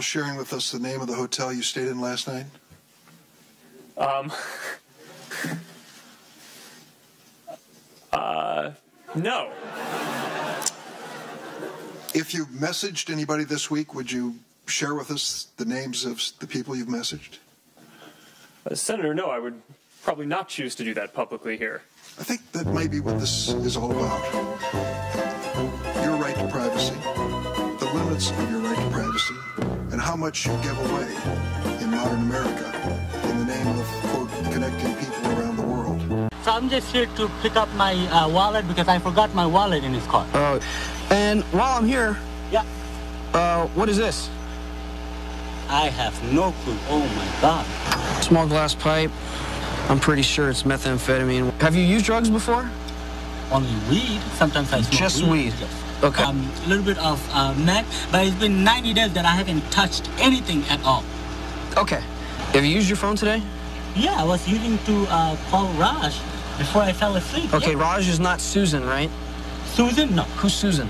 Sharing with us the name of the hotel you stayed in last night? Um. uh, no. If you messaged anybody this week, would you share with us the names of the people you've messaged? Uh, Senator, no, I would probably not choose to do that publicly here. I think that might be what this is all about. Your right to privacy, the limits of your how much you give away in modern America in the name of, quote, connecting people around the world. So I'm just here to pick up my uh, wallet because I forgot my wallet in his car. Uh, and while I'm here, Yeah. uh, what is this? I have no clue. Oh my god. Small glass pipe. I'm pretty sure it's methamphetamine. Have you used drugs before? Only weed. Sometimes I smoke Just weed. Yes. Okay. Um, a little bit of uh, meth, but it's been 90 days that I haven't touched anything at all. Okay. Have you used your phone today? Yeah, I was using to uh, call Raj before I fell asleep. Okay, yeah. Raj is not Susan, right? Susan? No. Who's Susan?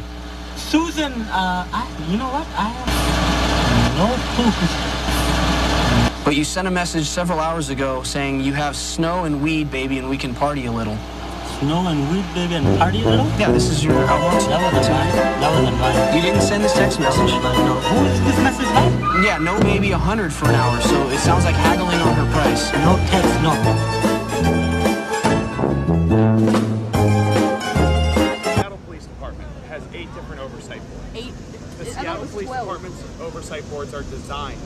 Susan, uh, I, you know what? I have no clue. But you sent a message several hours ago saying you have snow and weed, baby, and we can party a little. Snow and weed, baby, and party a little? Yeah, this is your outbox. That wasn't mine. That wasn't mine. You didn't send this text message. No. Who is this message by? Yeah, no baby, a hundred for an hour, so it sounds like haggling on her price. No text, no. Seattle Police Department has eight different oversight boards. Eight. The I thought it Seattle Police 12. Department's oversight boards are designed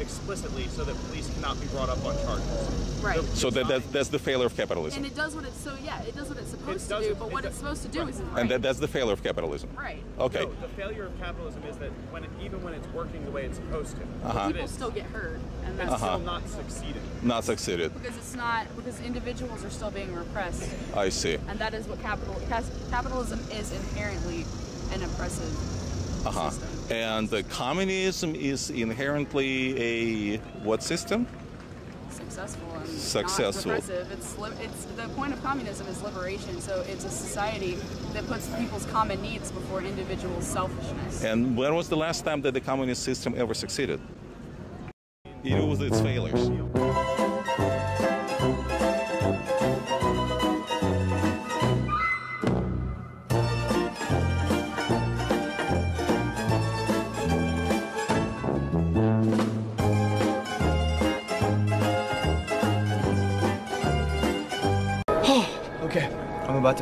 explicitly so that police cannot be brought up on charges. Right. So that, that that's the failure of capitalism, And it does what it's so yeah, it does what it's supposed to do, it- but it what does- it's supposed to do right. isn't right. and that, that's the failure of capitalism. right. Okay. No, the failure of capitalism is that when it, even when it's working the way it's supposed to, Uh-huh. People still get hurt, and it's that's still not succeeding. Not succeeded. because it's not because individuals are still being repressed, I see. and that is what capital capitalism is inherently an oppressive Uh-huh. system. And the communism is inherently a what system? Successful and Successful. not repressive. It's li- it's the point of communism is liberation. So it's a society that puts people's common needs before individual selfishness. And when was the last time that the communist system ever succeeded? It was its failures.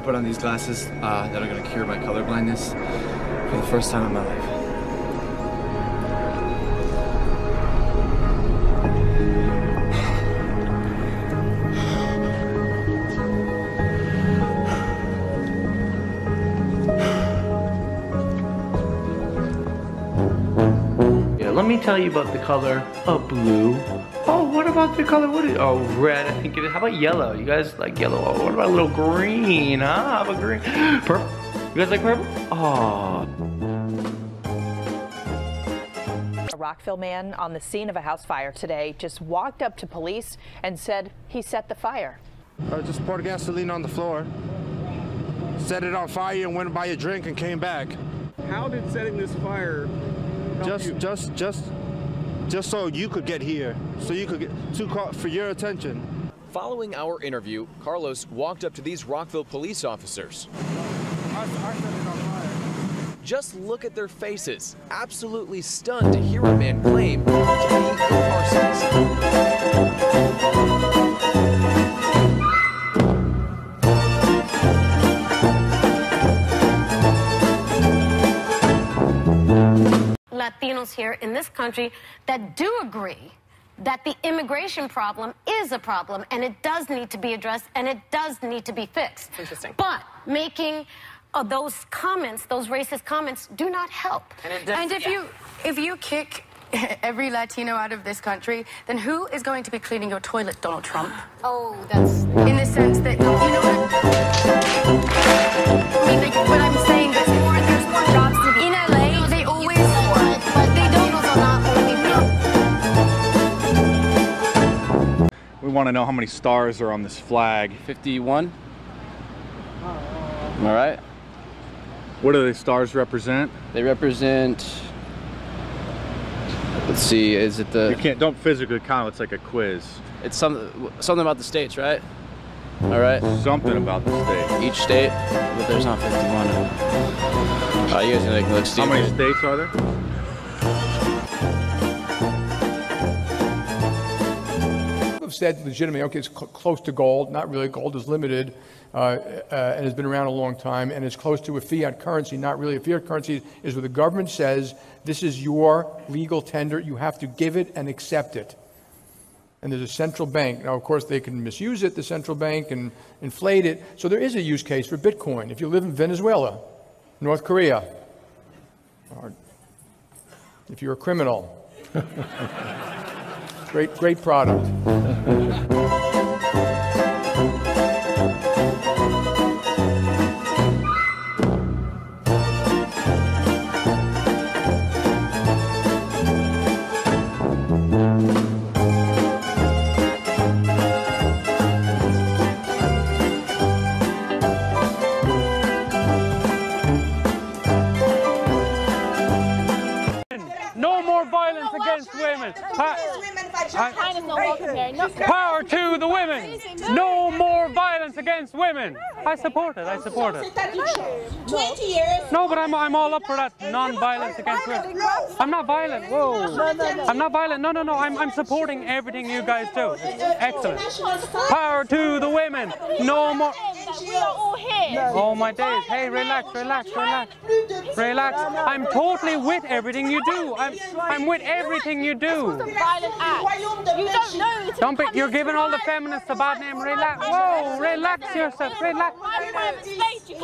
Put on these glasses uh, that are gonna cure my color blindness for the first time in my life. Yeah, let me tell you about the color of blue. What about the color? What is? Oh, red. I think it is. How about yellow? You guys like yellow? Oh, what about a little green? Huh? How about green? Purple. You guys like purple? Oh. A Rockville man on the scene of a house fire today just walked up to police and said he set the fire. I just poured gasoline on the floor, set it on fire, and went to buy a drink and came back. How did setting this fire help Just, you? just, just, just so you could get here, so you could get to call for your attention. Following our interview, Carlos walked up to these Rockville police officers. I, I. Just look at their faces, absolutely stunned to hear a man claim to be Parsons. Here in this country that do agree that the immigration problem is a problem and it does need to be addressed and it does need to be fixed. Interesting. But making uh, those comments, those racist comments, do not help. And if you if you kick every Latino out of this country, then who is going to be cleaning your toilet, Donald Trump? Oh, that's. In the sense that you know what? I mean, like, what I'm saying is, more, there's more jobs to be in LA. We want to know how many stars are on this flag. 51. All right. What do the stars represent? They represent Let's see. Is it the? You can't. Don't physically count. It's like a quiz. It's some something about the states, right? All right. Something about the state. Each state, but there's not 51. Uh, you guys are making me look How many states are there? Said legitimately, okay, it's cl- close to gold, not really. Gold is limited uh, uh, and has been around a long time, and it's close to a fiat currency, not really. A fiat currency is where the government says, this is your legal tender, you have to give it and accept it. And there's a central bank. Now, of course, they can misuse it, the central bank, and inflate it. So there is a use case for Bitcoin. If you live in Venezuela, North Korea, or if you're a criminal, great, great product. I support it. I support it. 20 years. No, but I'm, I'm all up for that. Non-violence against women. I'm not violent. Whoa. I'm not violent. No, no, no. I'm, I'm supporting everything you guys do. Excellent. Power to the women. No more. We are all here. Oh my days. Hey, relax, relax, relax. Relax. I'm totally with everything you do. I'm, I'm with everything you do. Violent act. You don't know. It's Don't be, you're giving all the feminists a bad name. Relax. Whoa, relax yourself. Relax.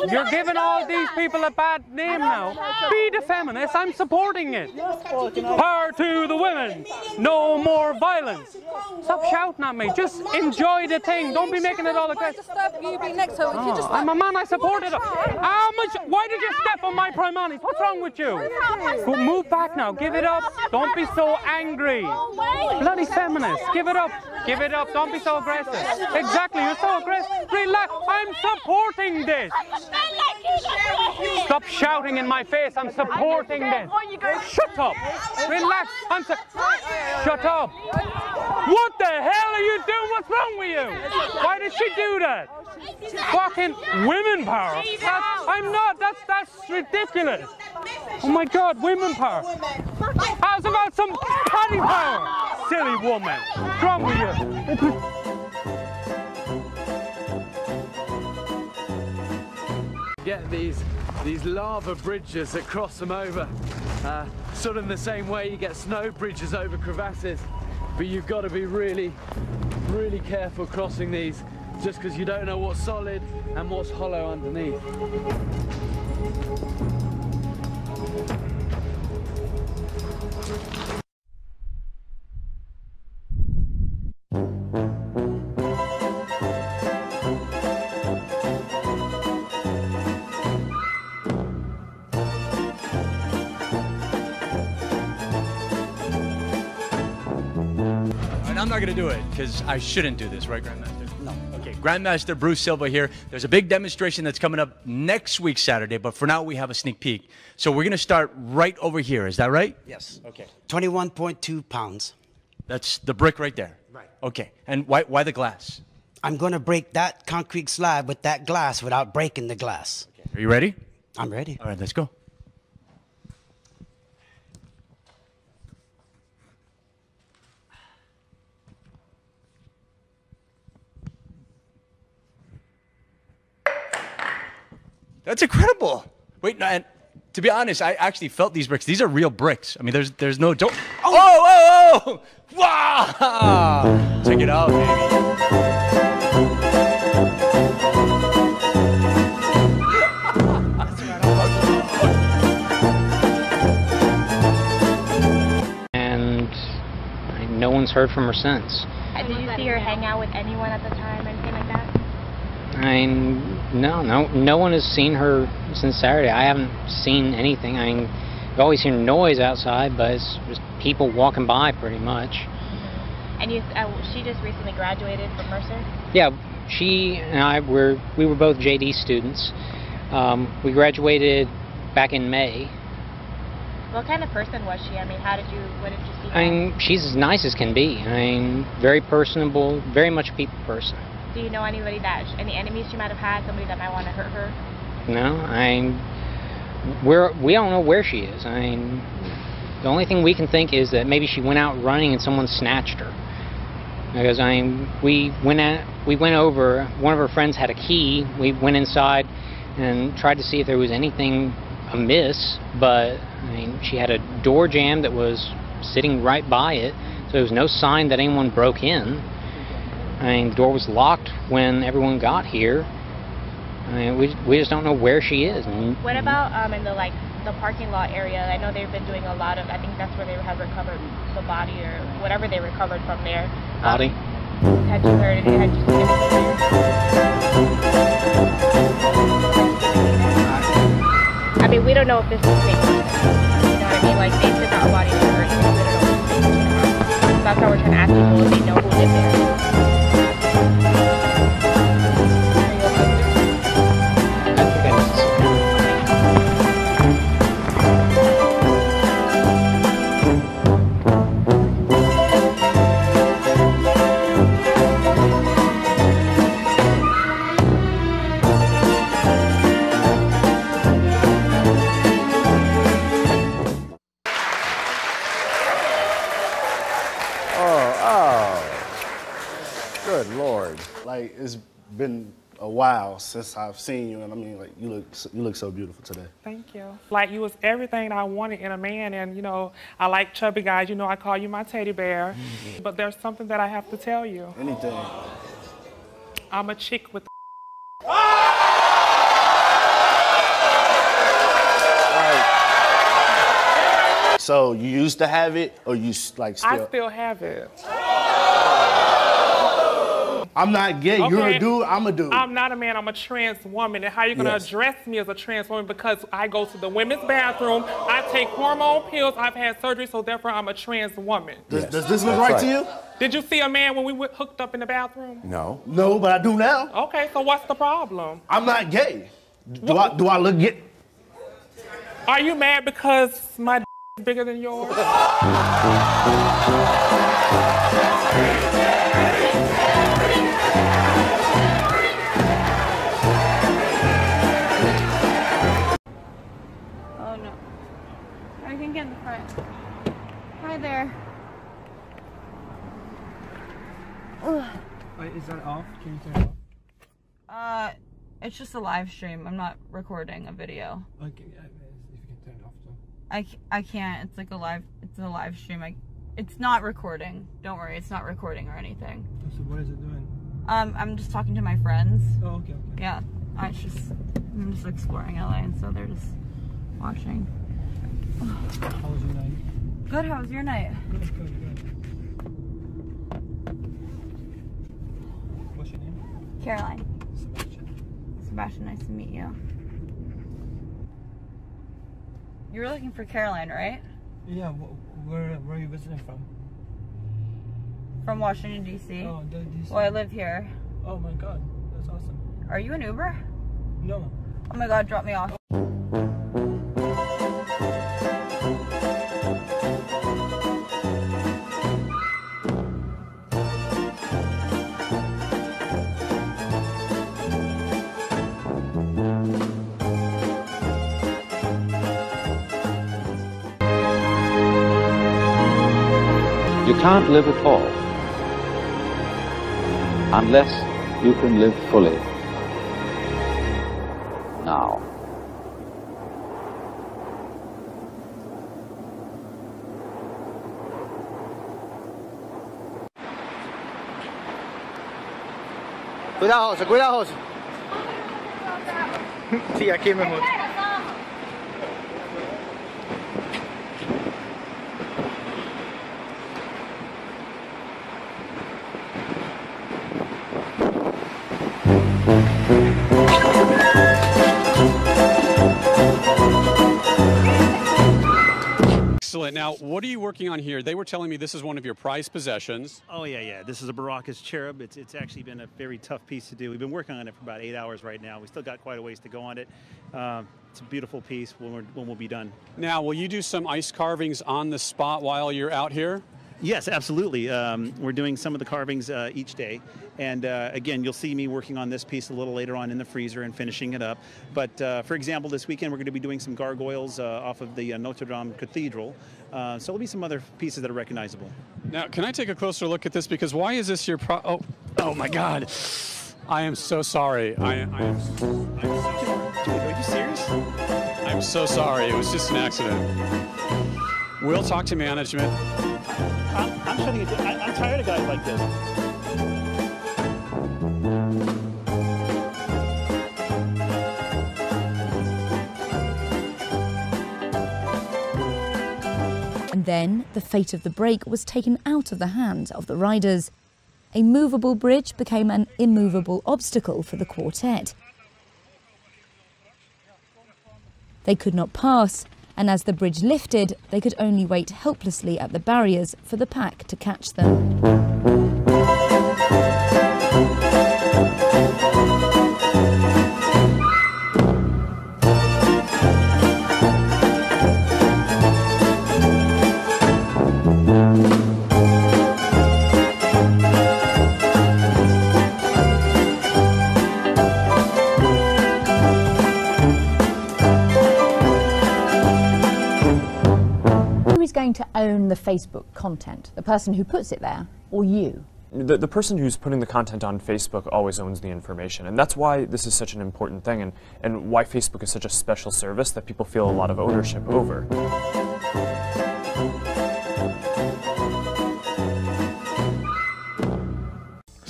You're giving all these people a bad name now. Be the feminist. I'm supporting it. Power to the women. No more violence. Stop shouting at me. Just enjoy the thing. Don't be making it all aggressive. You be next to Oh, I'm a man. I support it. How much? Why did you step on my primaries? What's wrong with you? Go, move back now. Give it up. Don't be so angry. Bloody feminist. Give it up. Give it up. Don't be so aggressive. Exactly. You're so aggressive. Relax. I'm supporting this. Stop shouting in my face. I'm supporting this. Shut up. Relax. I'm su- Shut up. What the hell are you doing? What's wrong with you? Why did she do that? Fucking women power. That's, I'm not. That's that's ridiculous. Oh my God, women power. How's about some potty power? Silly woman. What's wrong with you? Get these these lava bridges that cross them over. Uh, sort of in the same way you get snow bridges over crevasses but you've got to be really really careful crossing these just because you don't know what's solid and what's hollow underneath to do it because I shouldn't do this, right, Grandmaster? No. Okay, Grandmaster Bruce Silva here. There's a big demonstration that's coming up next week, Saturday, but for now we have a sneak peek. So we're going to start right over here. Is that right? Yes. Okay. 21.2 pounds. That's the brick right there. Right. Okay. And why, why the glass? I'm going to break that concrete slab with that glass without breaking the glass. Are you ready? I'm ready. All right, let's go. That's incredible. Wait, no, and to be honest, I actually felt these bricks. These are real bricks. I mean, there's there's no don't. Oh, oh, oh! oh! Wow! Check it out, baby. and no one's heard from her since. Did you see her hang out with anyone at the time or anything like that? I mean, no, no, no one has seen her since Saturday. I haven't seen anything. I mean, I've always heard noise outside, but it's just people walking by pretty much. And you, uh, she just recently graduated from Mercer. Yeah, she and I were we were both JD students. Um, we graduated back in May, What kind of person was she? I mean, how did you, what did you see? I mean, she's as nice as can be. I mean, very personable, very much a people person. Do you know anybody that, any enemies she might have had, somebody that might want to hurt her? No, I we're we don't know where she is. I mean, the only thing we can think is that maybe she went out running and someone snatched her. Because I mean, we went at we went over. One of her friends had a key. We went inside and tried to see if there was anything amiss, but I mean, she had a door jamb that was sitting right by it, so there was no sign that anyone broke in. I mean, the door was locked when everyone got here. I mean, we, we just don't know where she is. What about um, in the like the parking lot area? I know they've been doing a lot of. I think that's where they have recovered the body or whatever they recovered from there. Um, body? Had you heard? Had you seen anything? I mean, we don't know if this is fake. You know what I mean? Like they since I've seen you and I mean like you look you look so beautiful today. Thank you. Like you was everything I wanted in a man, and you know I like chubby guys. You know I call you my teddy bear. Mm-hmm. But there's something that I have to tell you. Anything. I'm a chick with. So you used to have it or you like still I still still have it. I'm not gay. You're a dude, I'm a dude. I'm not a man. I'm a trans woman. And how are you gonna Yes. address me as a trans woman? Because I go to the women's bathroom. I take hormone pills. I've had surgery, so therefore I'm a trans woman. Does, does this look right, to you? Did you see a man when we went hooked up in the bathroom? No. No, but I do now. Okay, so what's the problem? I'm not gay. Do I do I look gay? Are you mad because my d- is bigger than yours? there. Wait, is that off? Can you turn it off? Uh, it's just a live stream. I'm not recording a video. Okay, yeah, if you can turn it off. I, I can't. It's like a live. It's a live stream. I, it's not recording. Don't worry. It's not recording or anything. So what is it doing? Um, I'm just talking to my friends. Oh, okay, okay. Yeah. I just, I'm just exploring LA, and so they're just watching. How was your night? Good. How was your night? Good, good, good. What's your name? Caroline. Sebastian. Sebastian, nice to meet you. You were looking for Caroline, right? Yeah, wh- where where are you visiting from? From Washington D.C. Oh, DC. Well, I live here. Oh my god, that's awesome. Are you an Uber? No. Oh my God, drop me off. You can't live at all unless you can live fully now. Cuidado, José, cuidado, José. Sí, aquí es mejor. Now, what are you working on here? They were telling me this is one of your prized possessions. Oh yeah, yeah. This is a Baracus cherub. It's it's actually been a very tough piece to do. We've been working on it for about eight hours right now. We still got quite a ways to go on it. Um, it's a beautiful piece when we're when we'll be done. Now, will you do some ice carvings on the spot while you're out here? Yes, absolutely. Um, we're doing some of the carvings uh, each day. And uh, again, you'll see me working on this piece a little later on in the freezer and finishing it up. But uh, for example, this weekend we're going to be doing some gargoyles uh, off of the uh, Notre Dame Cathedral. Uh, so there'll be some other pieces that are recognizable. Now, can I take a closer look at this? Because why is this your pro? Oh, oh my God! I am so sorry. I, I am. I am so are you serious? I'm so sorry. It was just an accident. We'll talk to management. I'm, I'm shutting it down. I, I'm tired of guys like this. Then the fate of the brake was taken out of the hands of the riders. A movable bridge became an immovable obstacle for the quartet. They could not pass, and as the bridge lifted, they could only wait helplessly at the barriers for the pack to catch them. Facebook content? The person who puts it there or you? The, the person who's putting the content on Facebook always owns the information. And that's why this is such an important thing and, and why Facebook is such a special service that people feel a lot of ownership over.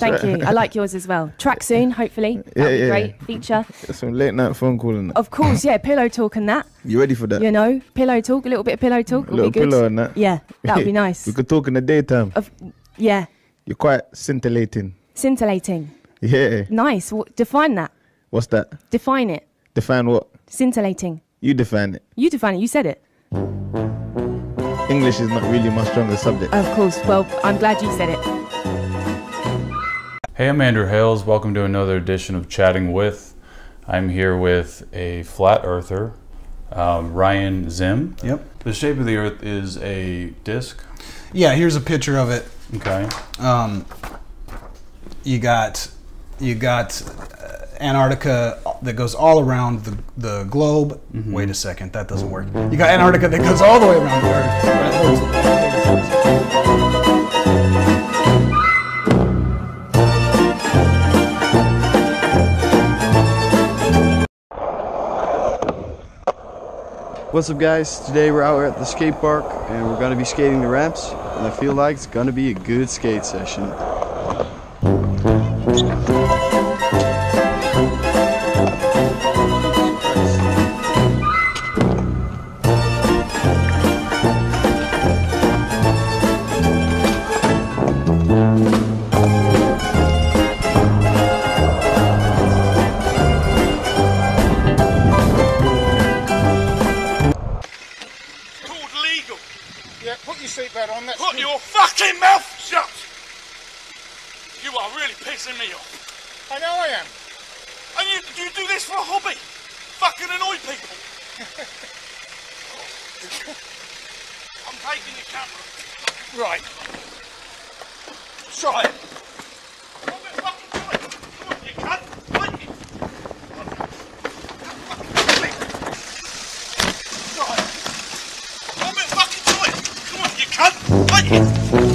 Thank you. I like yours as well. Track soon, hopefully. That'd Yeah, be yeah. great feature. Some late night phone call and that. Of course, yeah, pillow talk and that. You ready for that? You know, pillow talk, a little bit of pillow talk. A little be good. pillow and that. Yeah, that would be nice. we could talk in the daytime. Of, Yeah, You're quite scintillating. scintillating. Yeah. Nice. What, define that. What's that? Define it. Define what? Scintillating. You define it. You define it. You said it. English is not really my strongest subject. Of course. Well, I'm glad you said it. Hey, I'm Andrew Hales. Welcome to another edition of Chatting With. I'm here with a flat earther, um, Ryan Zim. Yep. The shape of the Earth is a disc. Yeah, here's a picture of it. Okay. Um, you got you got uh, Antarctica that goes all around the, the globe. Mm-hmm. Wait a second, that doesn't work. You got Antarctica that goes all the way around the Earth. What's up guys? Today we're out at the skate park and we're gonna be skating the ramps and I feel like it's gonna be a good skate session. On,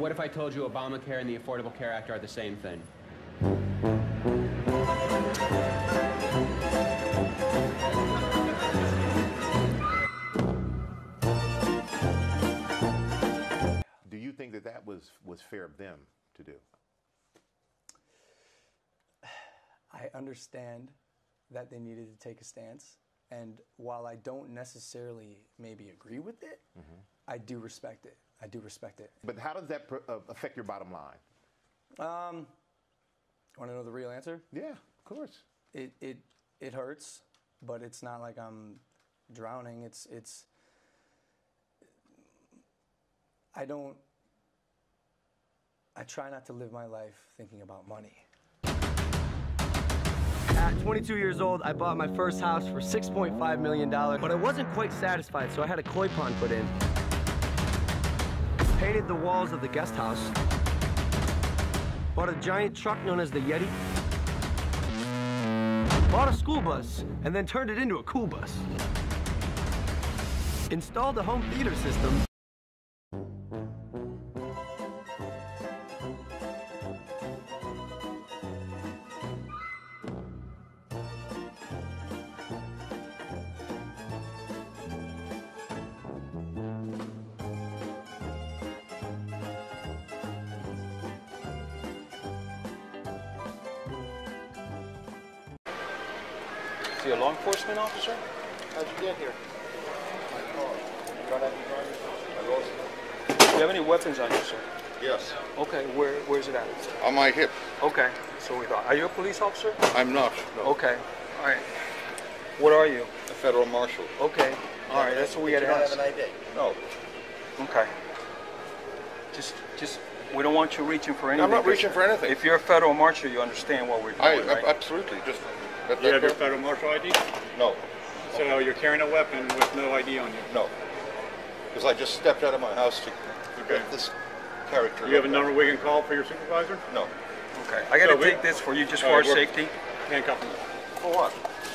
What if I told you Obamacare and the Affordable Care Act are the same thing? Do you think that that was, was fair of them to do? I understand that they needed to take a stance, and while I don't necessarily maybe agree with it, mm-hmm. I do respect it. I do respect it. But how does that pr- uh, affect your bottom line? Um, want to know the real answer? Yeah, of course. It it it hurts, but it's not like I'm drowning. It's it's. I don't. I try not to live my life thinking about money. At 22 years old, I bought my first house for $6.5 million, but I wasn't quite satisfied, so I had a koi pond put in. The walls of the guest house. Bought a giant truck known as the Yeti. Bought a school bus, and then turned it into a cool bus. Installed a home theater system. Is he a law enforcement officer? How'd you get here? Do you have any weapons on you, sir? Yes. Okay, where where's it at? On my hip. Okay, so we thought. Are you a police officer? I'm not. Okay, all right. What are you? A federal marshal. Okay, all right. That's what we you to don't ask. have an ID? No. Okay. Just, just, we don't want you reaching for anything. I'm not reaching for anything. If you're a federal marshal, you understand what we're I, doing, right? absolutely. Just. That- You have your federal marshal ID? No. So you're carrying a weapon with no ID on you? No. Because I just stepped out of my house to, to Okay. get this character. You have a looked number we can call for your supervisor? No. Okay. I got to So take this for you just for All our right, we're- safety. Handcuff him. For what?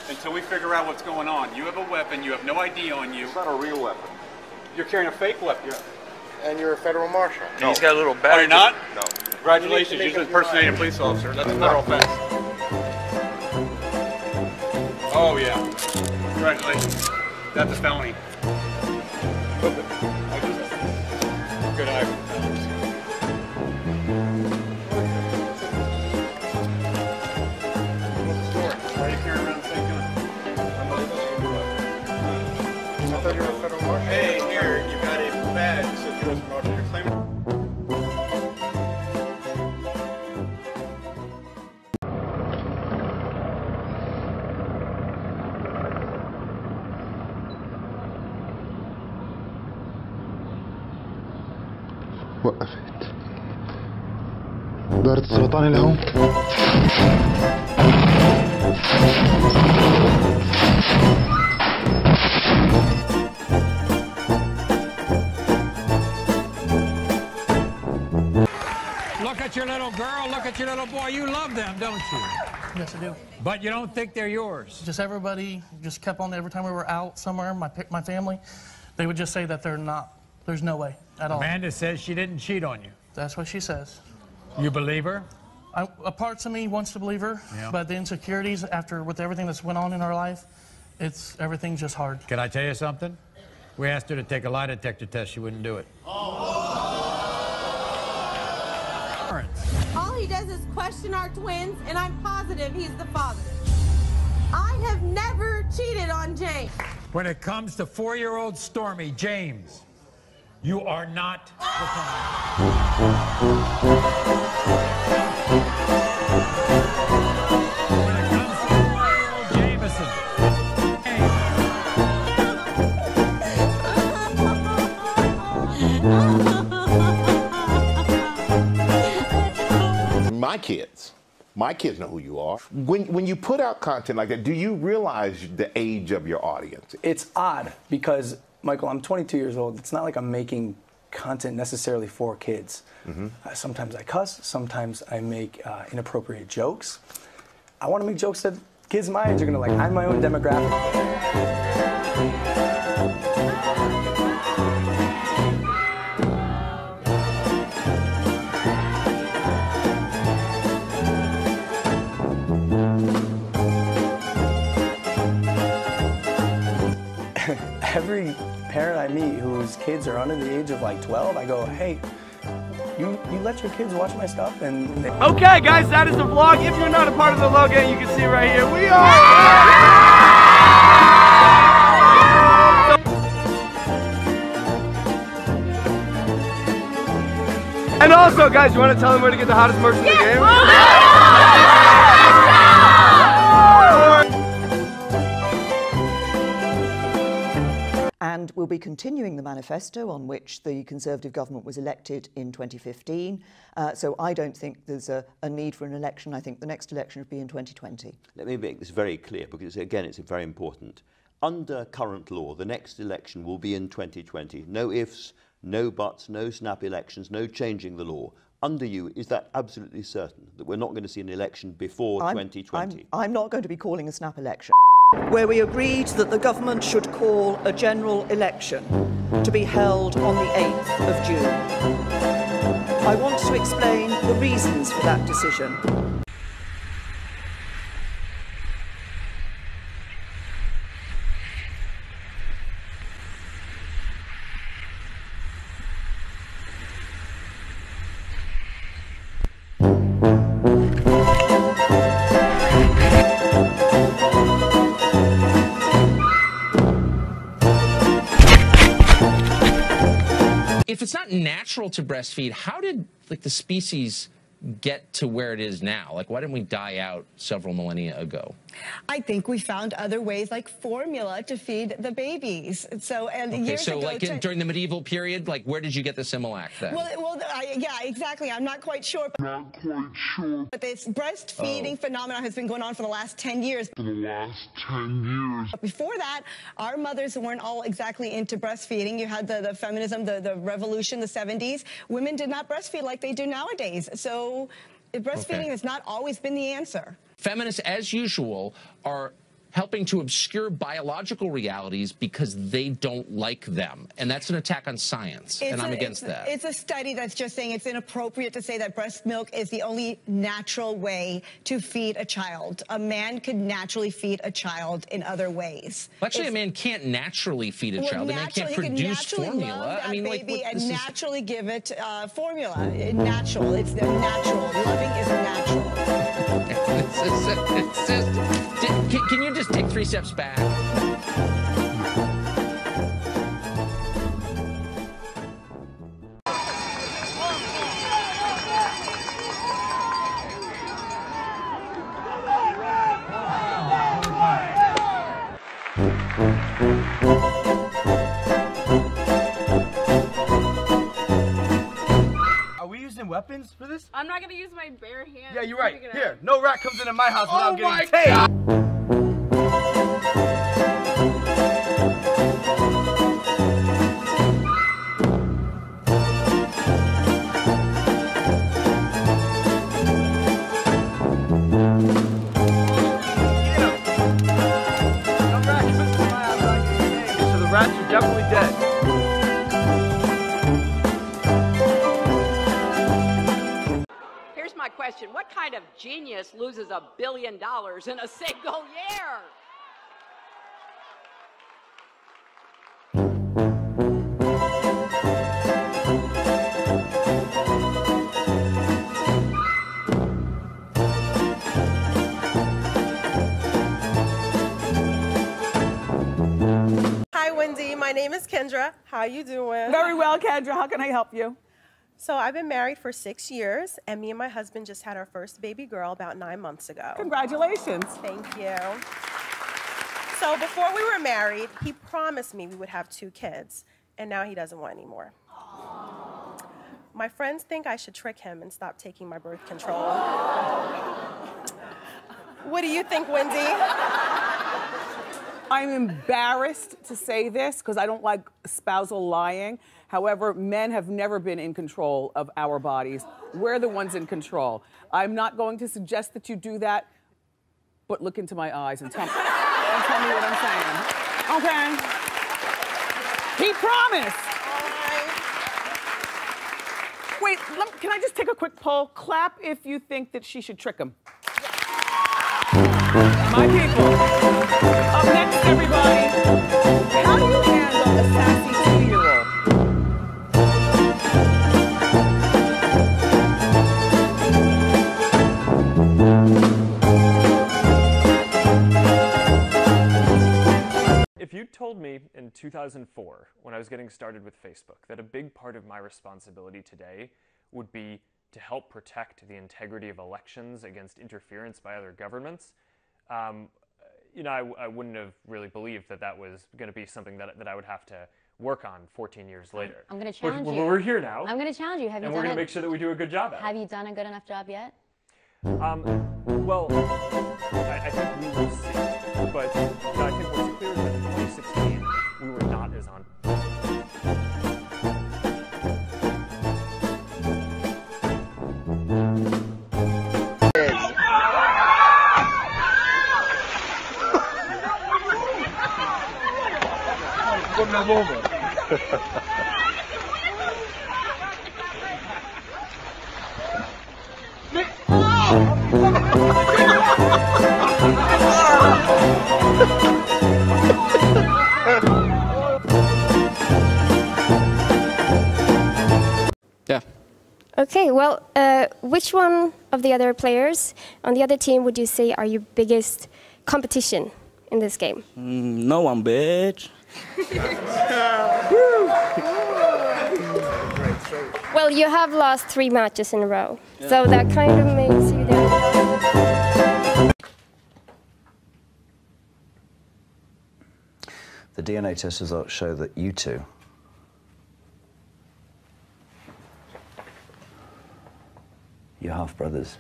Until we figure out what's going on. You have a weapon. You have no ID on you. It's not a real weapon. You're carrying a fake weapon. Yeah. And you're a federal marshal. No. He's got a little badge. Are you not? No. Congratulations. You just impersonated a police officer. That's a federal offense. Oh, yeah. Congratulations. That's a felony. Good eye. دارة السرطان الهون Look at your little girl, look at your little boy. You love them, don't you? Yes, I do. But you don't think they're yours. Just everybody just kept on every time we were out somewhere, my pa- my family, they would just say that they're not. There's no way at all. Amanda says she didn't cheat on you. That's what she says. You believe her? I, a parts of me wants to believe her, Yeah. but the insecurities after with everything that's went on in our life, it's everything's just hard. Can I tell you something? We asked her to take a lie detector test. She wouldn't do it. All he does is question our twins, and I'm positive he's the father. I have never cheated on James. When it comes to four-year-old Stormy James, you are not the father. My kids. My kids know who you are. When, when you put out content like that, do you realize the age of your audience? It's odd because, Michael, I'm 22 years old. It's not like I'm making content necessarily for kids. Uh, sometimes I cuss, sometimes I make uh, inappropriate jokes. I want to make jokes that kids my age are going to like. I'm my own demographic. Every parent I meet whose kids are under the age of like 12, I go, hey, you, you let your kids watch my stuff and they, Okay, guys, that is the vlog. If you're not a part of the Logang, you can see right here, we are. And also, guys, you want to tell them where to get the hottest merch in the game? We'll be continuing the manifesto on which the Conservative government was elected in 2015. Uh, so I don't think there's a, a need for an election. I think the next election would be in 2020. Let me make this very clear because, again, it's very important. Under current law, the next election will be in 2020. No ifs, no buts, no snap elections, no changing the law. Under you, is that absolutely certain that we're not going to see an election before I'm- 2020? I'm, I'm not going to be calling a snap election. Where we agreed that the government should call a general election to be held on the 8th of June. I want to explain the reasons for that decision. Natural to breastfeed, how did like the species get to where it is now? Like, why didn't we die out several millennia ago? I think we found other ways like formula to feed the babies. So and Okay, years so ago, like to- in, during the medieval period, like where did you get the Similac then? well, well, I, yeah, exactly. I'm not quite sure. Not quite sure. But this breastfeeding Oh. phenomenon has been going on for the last 10 years. For the last 10 years. But before that, our mothers weren't all exactly into breastfeeding. You had the, the feminism, the, the revolution, the 70s. Women did not breastfeed like they do nowadays. So breastfeeding Okay. has not always been the answer. Feminists, as usual, are helping to obscure biological realities because they don't like them, and that's an attack on science, and I'm against it's, that. It's a study that's just saying it's inappropriate to say that breast milk is the only natural way to feed a child. A man could naturally feed a child in other ways. Well, Actually, a man can't naturally feed a well, child. A man can't he can produce formula. I mean, like, what, and this is- naturally give it uh, formula. Natural. It's the natural. Loving is natural. It's just, can you just take three steps back? Weapons for this? I'm not gonna use my bare hands. Yeah, you're right. Here, no rat comes into my house Oh without getting tased. Genius loses a billion dollars in a single year? Hi, Wendy. My name is Kendra. How you doing? Very well, Kendra. How can I help you? So I've been married for six years, and me and my husband just had our first baby girl about nine months ago. Congratulations. Thank you. So before we were married, he promised me we would have two kids, and now he doesn't want any more. My friends think I should trick him and stop taking my birth control. what do you think, Wendy? I'm embarrassed to say this because I don't like spousal lying. However, men have never been in control of our bodies. We're the ones in control. I'm not going to suggest that you do that, but look into my eyes and tell, and tell me what I'm saying. Okay? He promised. Wait, lem- can I just take a quick poll? Clap if you think that she should trick him. My people. Up next, everybody. How do you handle told 2004, when I was getting started with Facebook, that a big part of my responsibility today would be to help protect the integrity of elections against interference by other governments, um, you know, I, I, wouldn't have really believed that that was going to be something that, that I would have to work on 14 years later. I'm going to challenge but, you. We're here now. I'm going to challenge you. Have and you we're done going to make sure that we do a good job at Have you done a good enough job yet? Um, well, I, I think we will see. But you know, I think what's clear is that in 2016, we were not as on. Okay, well, uh, which one of the other players on the other team would you say are your biggest competition in this game? Mm, no one, bitch. Well, you have lost three matches in a row, so that kind of makes you the. The DNA test results show that you two your half brothers.